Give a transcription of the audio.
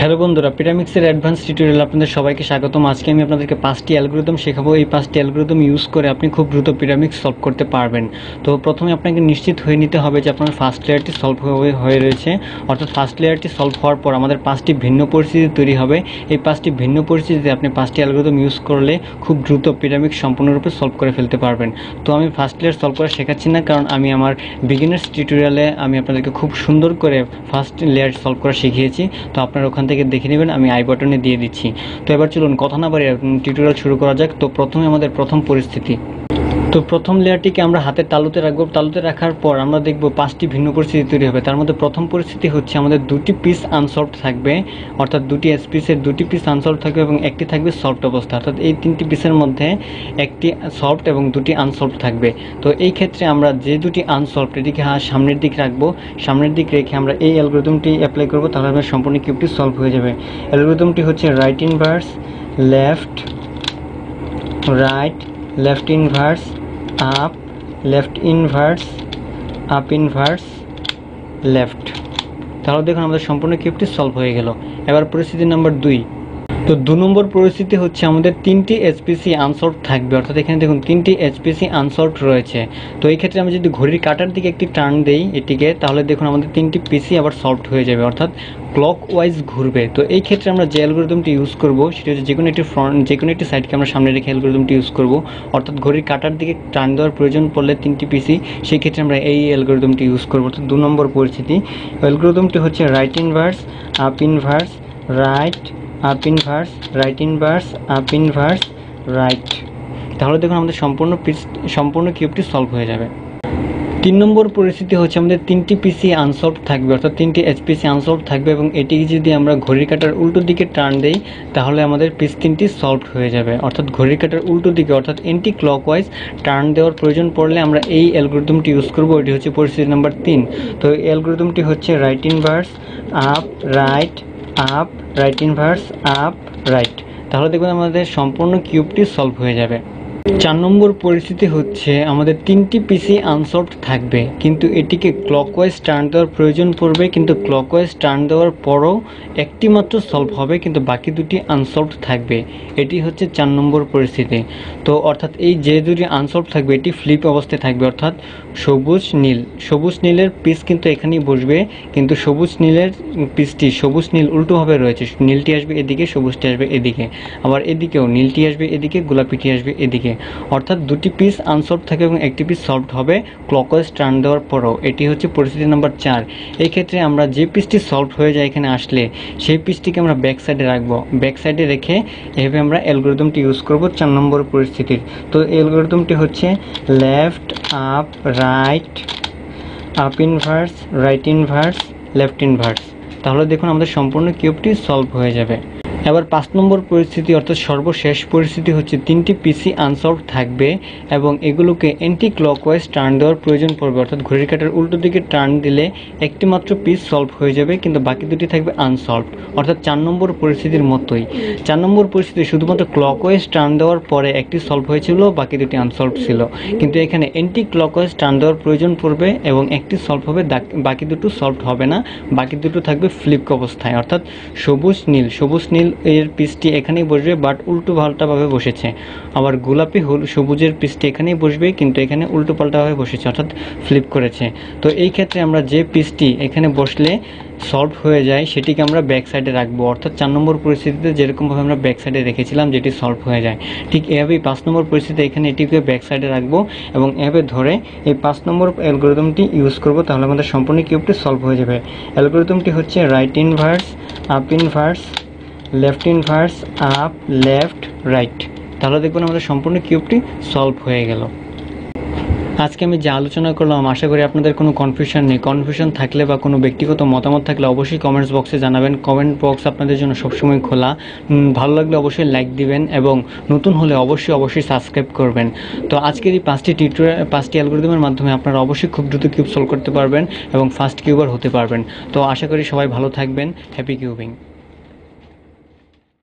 Hello বন্ধুরা পিরামিক্সের advance tutorial আপনাদের সবাইকে স্বাগতম। আজকে আমি আপনাদেরকে পাঁচটি অ্যালগোরিদম শেখাবো। এই পাঁচটি অ্যালগোরিদম ইউজ করে আপনি খুব দ্রুত পিরামিক্স সলভ করতে পারবেন। তো প্রথমে আপনাকে নিশ্চিত হয়ে নিতে হবে যে আপনার ফার্স্ট লেয়ারটি সলভ হয়ে রয়েছে। অর্থাৎ ফার্স্ট লেয়ারটি সলভ হওয়ার পর আমাদের পাঁচটি ভিন্ন পরিস্থিতি তৈরি হবে। এই পাঁচটি ভিন্ন পরিস্থিতিতে আপনি পাঁচটি অ্যালগোরিদম ইউজ করলে খুব দ্রুত পিরামিক্স সম্পূর্ণরূপে সলভ করে ফেলতে পারবেন। তো আমি ফার্স্ট লেয়ার সলভ করা শেখাচ্ছি না, কারণ আমি আমার বিগিনার্স টিউটোরিয়ালে আমি আপনাদেরকে খুব সুন্দর করে ফার্স্ট লেয়ার সলভ করা শিখিয়েছি। তো আপনারা ওখান থেকে দেখে নেবেন, আমি আই বাটনে দিয়ে দিচ্ছি। তো এবার চলুন, কথা না বাড়িয়ে টিউটোরিয়াল শুরু করা যাক। তো প্রথমে আমাদের প্রথম পরিস্থিতি। তো প্রথম লেয়ারটিকে আমরা হাতের তালুতে রাখব। তালুতে রাখার পর আমরা দেখব পাঁচটি ভিন্ন পরিস্থিতি তৈরি হবে। তার মধ্যে প্রথম পরিস্থিতি হচ্ছে আমাদের দুটি পিস আনসলভ থাকবে। অর্থাৎ দুটি এস পিসের দুটি পিস আনসলভ থাকবে এবং একটি থাকবে সলভড অবস্থা। অর্থাৎ এই তিনটি পিসের মধ্যে একটি সলভড এবং দুটি আনসলভ থাকবে। তো এই ক্ষেত্রে আমরা যে দুটি আনসলভড এটিকে সামনের দিক রাখব। সামনের দিক রেখে আমরা এই অ্যালগোরিদমটি অ্যাপ্লাই করব, তাহলে আমাদের সম্পূর্ণ কিউবটি সলভ হয়ে যাবে। অ্যালগোরিদমটি হচ্ছে right inverse left right left inverse up left inverse up inverse left তাহলে দেখুন আমাদের সম্পূর্ণ কিউবটি সলভ হয়ে গেল। এবার পরিস্থিতি নাম্বার দুই। তো দু নম্বর পরিস্থিতি হচ্ছে আমাদের তিনটি এসপিসি আনসলভ থাকবে। অর্থাৎ এখানে দেখুন, তিনটি এসপিসি আনসলভ রয়েছে। তো এই ক্ষেত্রে আমি যদি ঘড়ির কাটার দিকে একটি টার্ন দেই এটিকে, তাহলে দেখুন আমাদের তিনটি পিসি আবার সলভড হয়ে যাবে। অর্থাৎ ক্লক ওয়াইজ ঘুরবে। তো এই ক্ষেত্রে আমরা যে অ্যালগোরিদমটি ইউজ করব, সেটি হচ্ছে যে কোনো একটি ফ্রন্ট যে কোনো একটি সাইডকে আমরা সামনে রেখে অ্যালগোরিদমটি ইউজ করব। অর্থাৎ ঘড়ির কাটার দিকে টান দেওয়ার প্রয়োজন পড়লে তিনটি পিসি সেই ক্ষেত্রে আমরা এই অ্যালগোরিদমটি ইউজ করব। অর্থাৎ দু নম্বর পরিস্থিতি। অ্যালগোরিদমটি হচ্ছে right inverse up inverse right up inverse right inverse up inverse right তাহলে দেখুন আমাদের সম্পূর্ণ পিস সম্পূর্ণ কিউবটি সলভ হয়ে যাবে। তিন নম্বর পরিস্থিতি হচ্ছে আমাদের তিনটি পিসি আনসলভ থাকবে, অর্থাৎ তিনটি এইচপিসি আনসলভ থাকবে এবং এটিকে যদি আমরা ঘড়ির কাটার উল্টো দিকে টার্ন দেই, তাহলে আমাদের পিস তিনটি সলভ হয়ে যাবে। অর্থাৎ ঘড়ির কাটার উল্টো দিকে, অর্থাৎ এন্টি ক্লকওয়াইজ টার্ন দেওয়ার প্রয়োজন পড়লে আমরা এই অ্যালগোরিদমটি ইউজ করব। এটি হচ্ছে পরিস্থিতি নাম্বার তিন। তো এই অ্যালগোরিদমটি হচ্ছে right inverse up right up right inverse up right তাহলে দেখবেন আমাদের সম্পূর্ণ কিউবটি সলভ হয়ে যাবে। চার নম্বর পরিস্থিতি হচ্ছে, আমাদের তিনটি পিসি আনসলভড থাকবে, কিন্তু এটিকে ক্লকওয়াইজ টার্ন দেওয়ার প্রয়োজন পড়বে, কিন্তু ক্লকওয়াইজ টার্ন দেওয়ার পরও একটি মাত্র সলভ হবে, কিন্তু বাকি দুটি আনসলভড থাকবে। এটি হচ্ছে চার নম্বর পরিস্থিতি। তো অর্থাৎ এই যে দুটি আনসলভ থাকবে, এটি ফ্লিপ অবস্থায় থাকবে, অর্থাৎ সবুজ নীল। সবুজ নীলের পিস কিন্তু এখানেই বসবে, কিন্তু সবুজ নীলের পিসটি সবুজ নীল উল্টোভাবে রয়েছে। নীলটি আসবে এদিকে, সবুজটি আসবে এদিকে। আবার এদিকেও নীলটি আসবে এদিকে, গোলাপিটি আসবে এদিকে। অর্থাৎ দুটি পিস আনসলভ থাকে এবং একটি পিস সলভড হবে ক্লকওয়াইজ টার্ন দেওয়ার পরও। এটি হচ্ছে পরিস্থিতি নাম্বার চার। এই ক্ষেত্রে আমরা যে পিসটি সলভ হয়ে যায় এখানে আসলে, সেই পিসটিকে আমরা ব্যাক সাইডে রাখব। ব্যাক সাইডে রেখে এভাবে আমরা অ্যালগোরিদমটি ইউজ করব চার নম্বর পরিস্থিতির। তো অ্যালগোরিদমটি হচ্ছে left up right up inverse right inverse left inverse তাহলে দেখুন আমাদের সম্পূর্ণ কিউবটি সলভ হয়ে যাবে। এবার পাঁচ নম্বর পরিস্থিতি অর্থাৎ সর্বশেষ পরিস্থিতি হচ্ছে তিনটি পিসি আনসলভ থাকবে এবং এগুলোকে অ্যান্টি ক্লকওয়াইজ টার্ন দেওয়ার প্রয়োজন পড়বে। অর্থাৎ ঘড়ির কাটার উল্টো দিকে টার্ন দিলে একটি মাত্র পিস সলভ হয়ে যাবে, কিন্তু বাকি দুটি থাকবে আনসলভ অর্থাৎ চার নম্বর পরিস্থিতির মতোই। চার নম্বর পরিস্থিতি শুধুমাত্র ক্লকওয়াইজ টার্ন দেওয়ার পরে একটি সলভ হয়েছিল, বাকি দুটি আনসলভ ছিল। কিন্তু এখানে অ্যান্টি ক্লকওয়াইজ টার্ন দেওয়ার প্রয়োজন পড়বে এবং একটি সলভ হবে বাকি দুটো সলভ হবে না। বাকি দুটো থাকবে ফ্লিপ অবস্থায়। অর্থাৎ সবুজ নীল সবুজ নীল এর পিসটি এখানেই বসবে বাট উল্টো পাল্টাভাবে বসেছে। আবার গোলাপি হল সবুজের পিসটি এখানেই বসবে, কিন্তু এখানে উল্টো পাল্টাভাবে বসেছে, অর্থাৎ ফ্লিপ করেছে। তো এই ক্ষেত্রে আমরা যে পিসটি এখানে বসলে সলভ হয়ে যায়, সেটিকে আমরা ব্যাক সাইডে রাখব। অর্থাৎ চার নম্বর পরিস্থিতিতে যেরকমভাবে আমরা ব্যাক সাইডে রেখেছিলাম, যেটি সলভ হয়ে যায়। ঠিক এভাবেই পাঁচ নম্বর পরিস্থিতিতে এখানে এটিকে ব্যাক সাইডে রাখব এবং এভাবে ধরে এই পাঁচ নম্বর অ্যালগোরিদমটি ইউজ করব, তাহলে আমাদের সম্পূর্ণ কিউবটি সলভ হয়ে যাবে। অ্যালগোরিদমটি হচ্ছে right inverse up inverse left inverse up left right তাহলে দেখবেন আমাদের সম্পূর্ণ কিউবটি সলভ হয়ে গেল। আজকে আমি যে আলোচনা করলাম, আশা করি আপনাদের কোনো কনফিউশন নেই। কনফিউশন থাকলে বা কোনো ব্যক্তিগত মতামত থাকলে অবশ্যই কমেন্টস বক্সে জানাবেন। কমেন্ট বক্স আপনাদের জন্য সবসময় খোলা। ভালো লাগলে অবশ্যই লাইক দিবেন এবং নতুন হলে অবশ্যই অবশ্যই সাবস্ক্রাইব করবেন। তো আজকের এই পাঁচটি টিউটোরিয়াল পাঁচটি অ্যালগোরিদমের মাধ্যমে আপনারা অবশ্যই খুব দ্রুত কিউব সলভ করতে পারবেন এবং ফার্স্ট কিউবার হতে পারবেন। তো আশা করি সবাই ভালো থাকবেন। Happy cubing